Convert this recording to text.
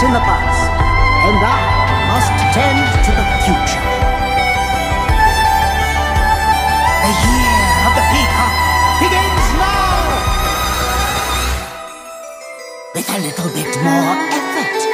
lost in the past, and I must tend to the future. The year of the peacock begins now! With a little bit more effort.